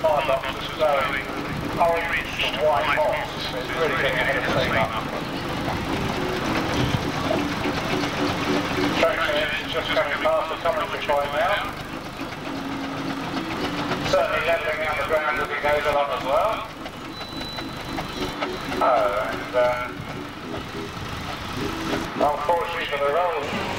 pilot was going orange to white hot, so it's really getting ahead of the up. Traction engine just coming past the coming by now. Certainly levelling out the ground as it goes along as well. Oh, and uh, unfortunately for the roll,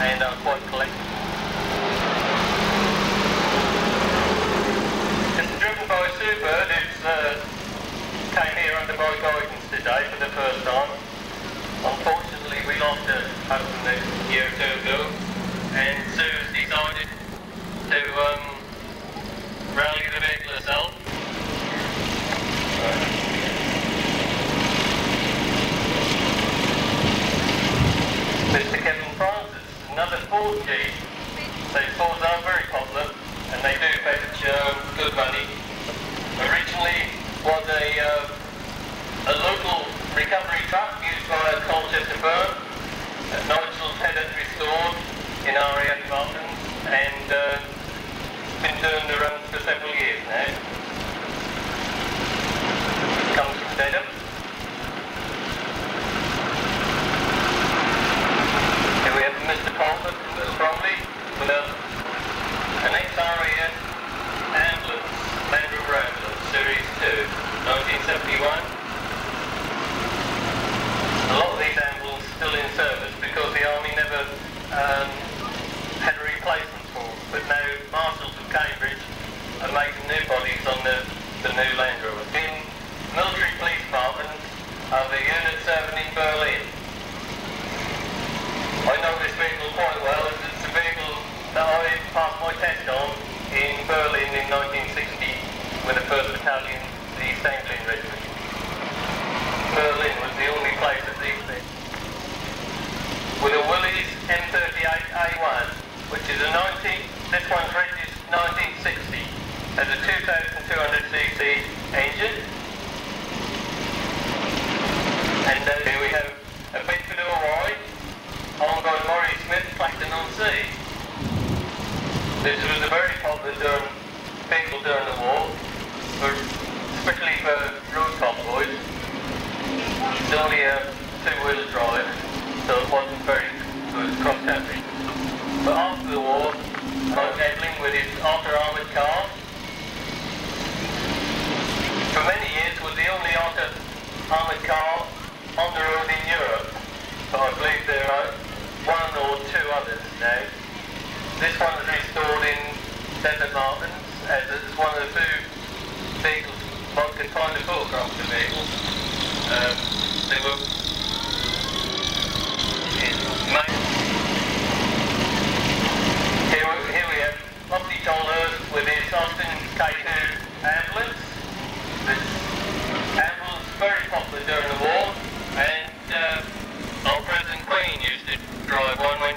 ainda pode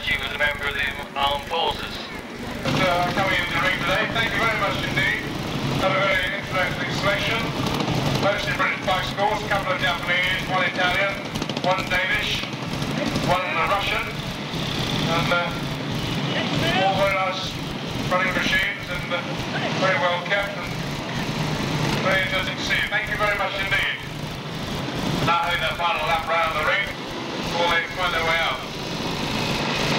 she was a member of the armed forces. Uh, coming into the ring today. Thank you very much indeed. Have a very interesting selection. Mostly British bicycles, a couple of Japanese, one Italian, one Danish, one Russian, and uh, all very nice running machines and uh, very well kept and very interesting to see. Thank you very much indeed. Now having their final lap round the ring before they find their way out.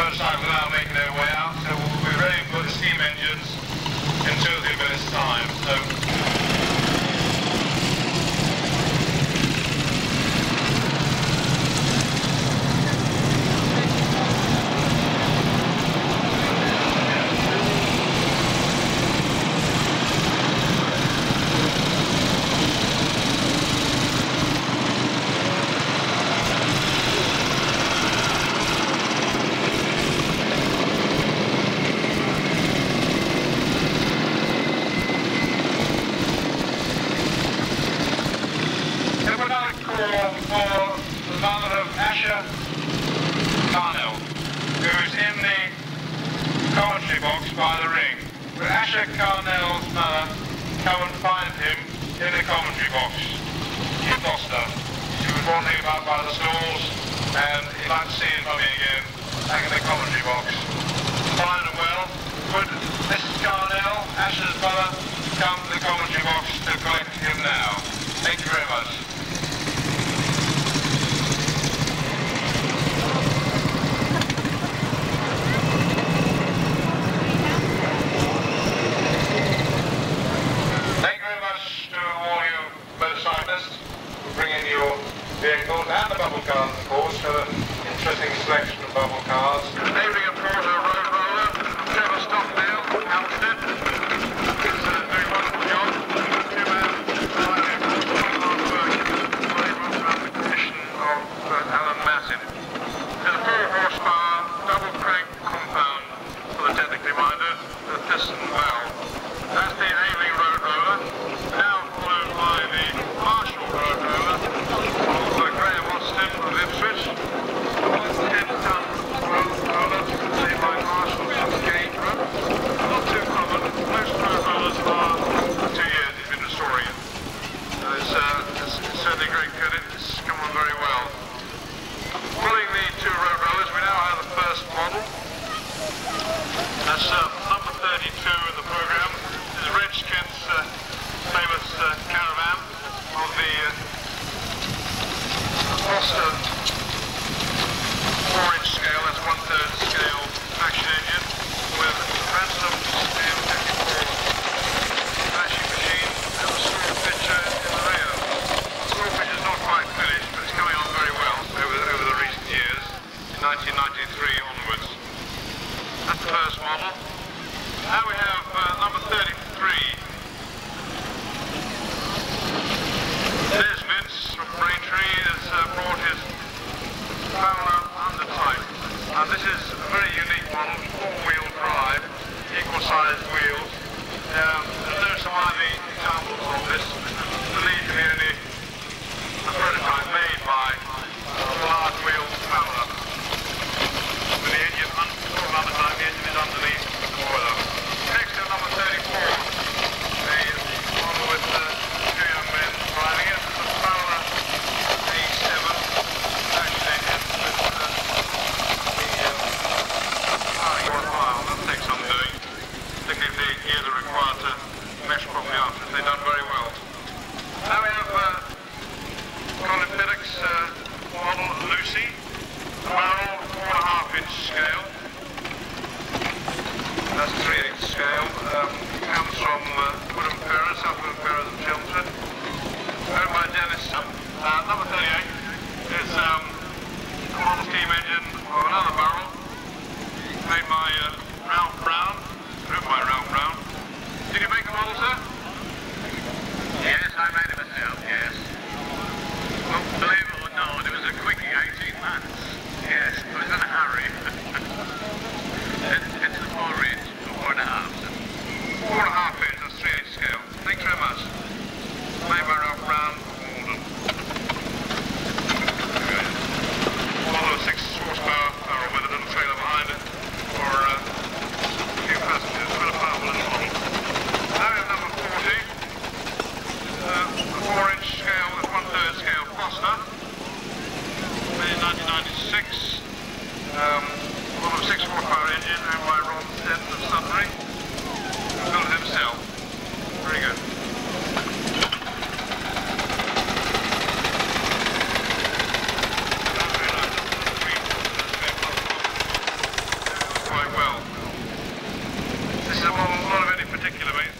motorcycle without making their way out, so we'll be ready to put the steam engines until the best time. So not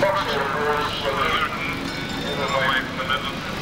Much more worse than in my minutes.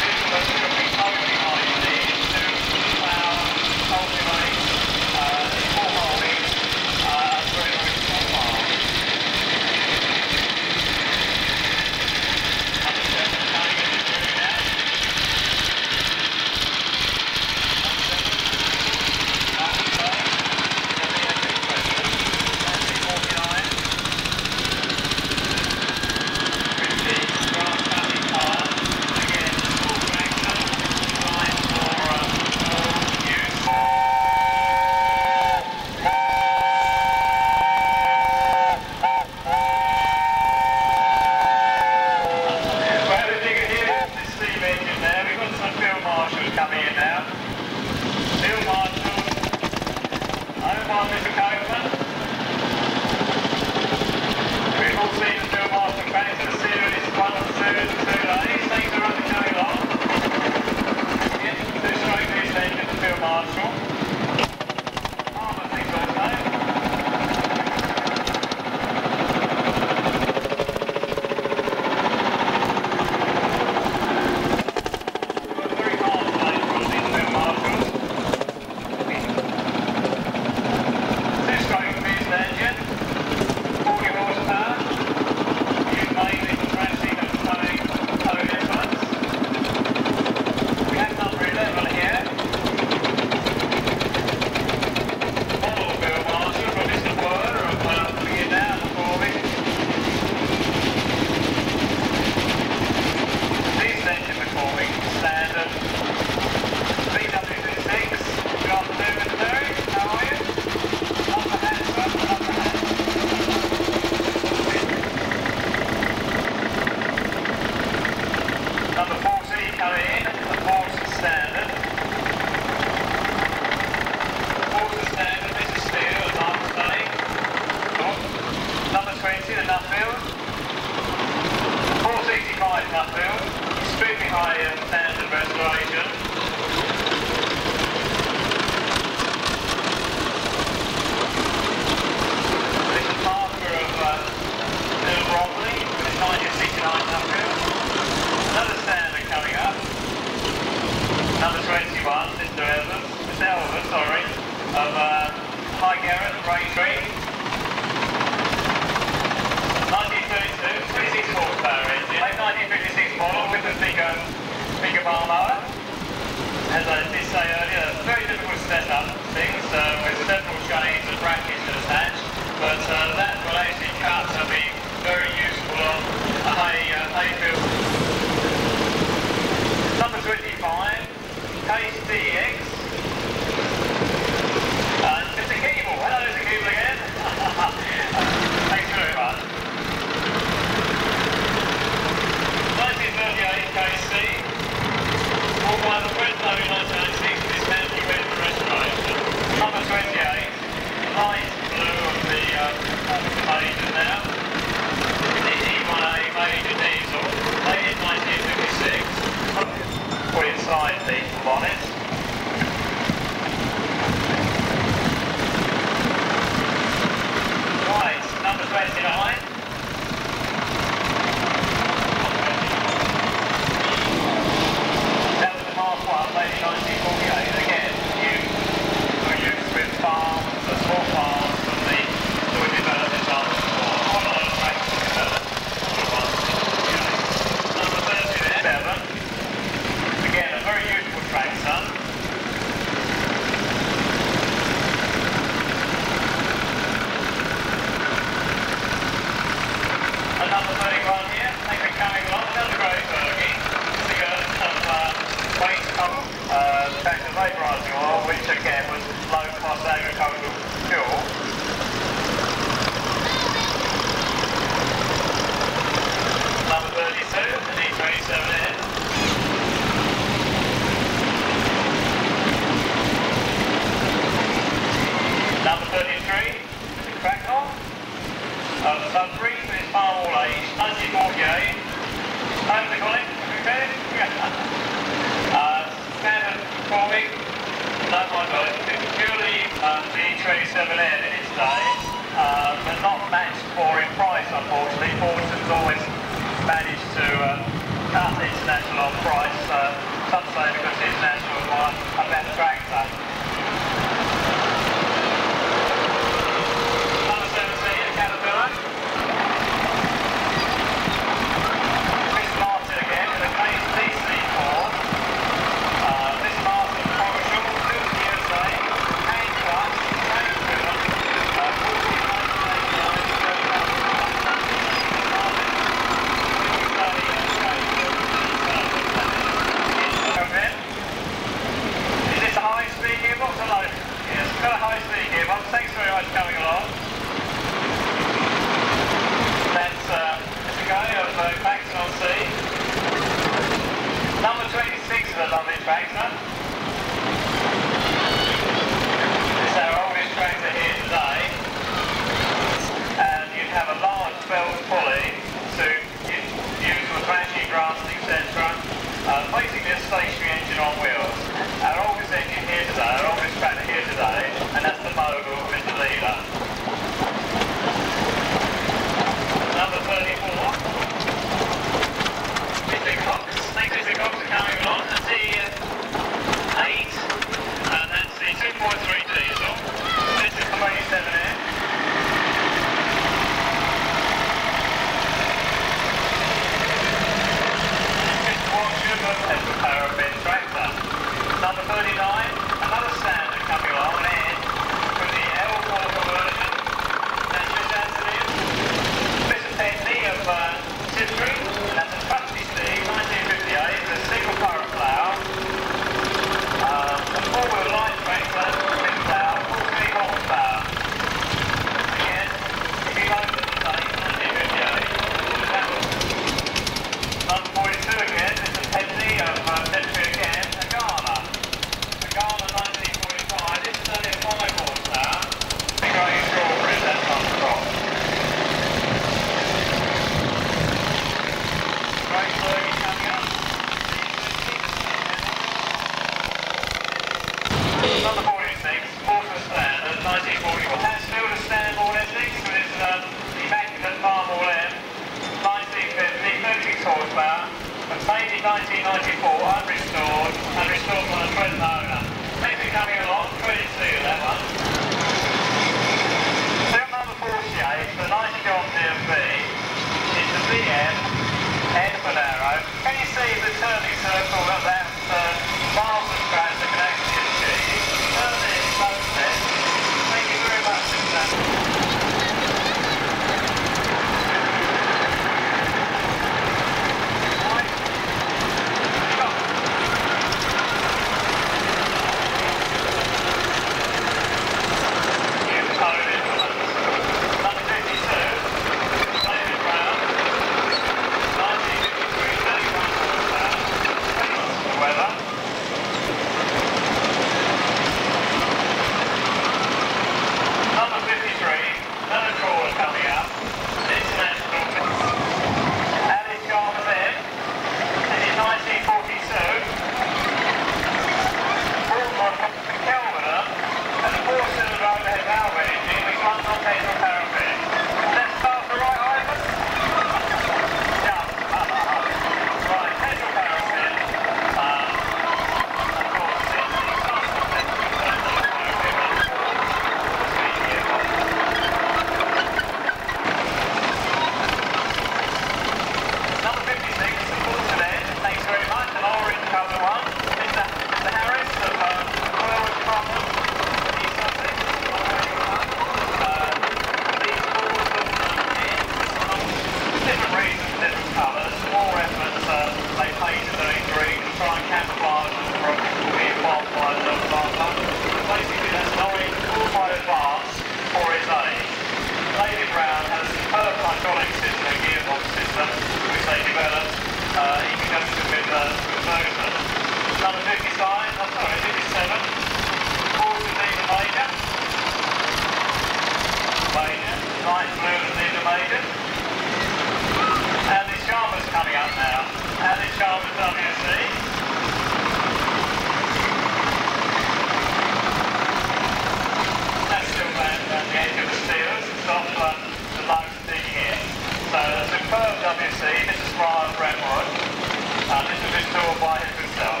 Was by himself.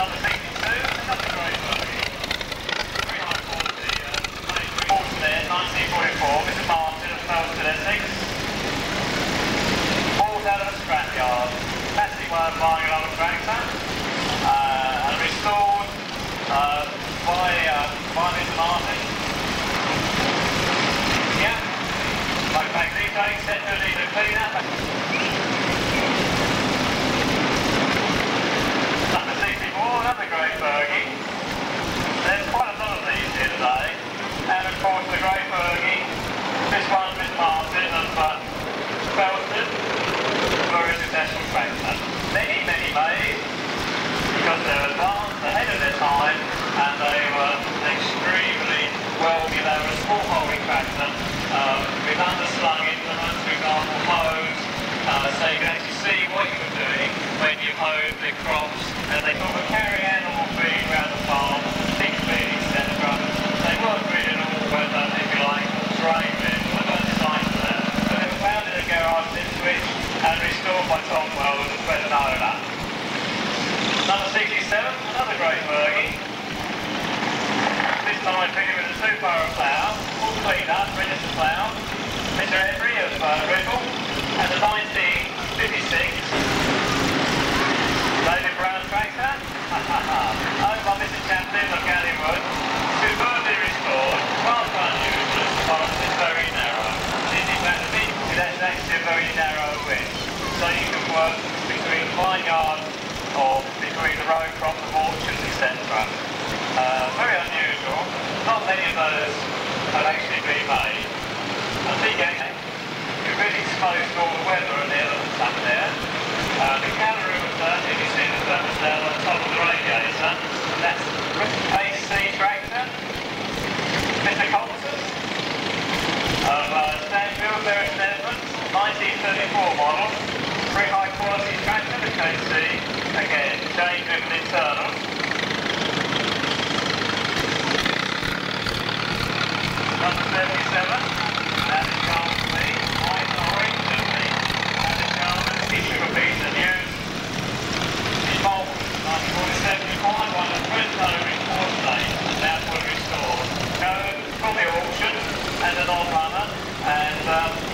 Number 62, another great bogey. Very high quality. Uh, Fordson, 1944. Mr. Martin Essex. Out of scrapyard. Tractor. And restored by, by Mr. Martin. Yeah. Set to a clean up. Number 64, bogey. There's quite a lot of these here today. And of course the great bogey. This one, Miss Martin of uh, Felton. Very successful tractor. Many, many made because they were advanced ahead of their time and they were extremely well, you know, a small holding tractor um, with underslung implements, for example, hose, uh, so you can actually see what you were doing when you hoed the crops and they sort of carry animal feed around the farm, pig feed, etc. They weren't really an all-weather, if you like, vehicle, they weren't for that. But they were found in a garage in Ipswich and restored by Tom Wells, the present owner. Number 67, another great bogey. This time fitted with a two-power plough, full clean up, to plough. Mr. Every of uh, Ripple, and the 1956 Owned by Mr. Chaplin of Gallywood. Superbly restored, rather unusual, because it's very narrow. This is actually, that's actually a very narrow width. So you can work between vineyards or between the row crops of orchards, etc. Uh, very unusual. Not many of those have actually been made. I think actually, you're really exposed to all the weather and the elements up there. Uh, the uh, you. Mr. Of uh, Stanfield, Barrett Edmonds, 1934 model. Very high quality tractor, the KC. Again, internal. Number 77, on the Fresno report date that were restored. Go from the auction and an old and um,